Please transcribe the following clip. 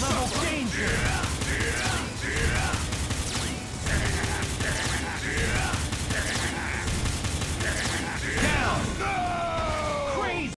Level danger!